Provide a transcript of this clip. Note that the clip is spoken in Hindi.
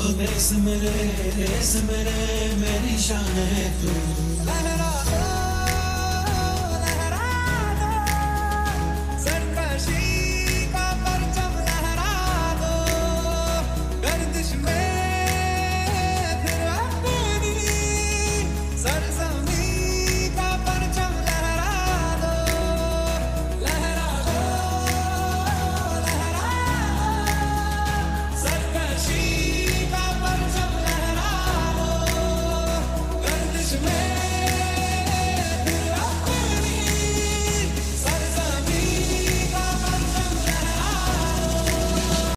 मेरे मेरे मेरी शान है तू।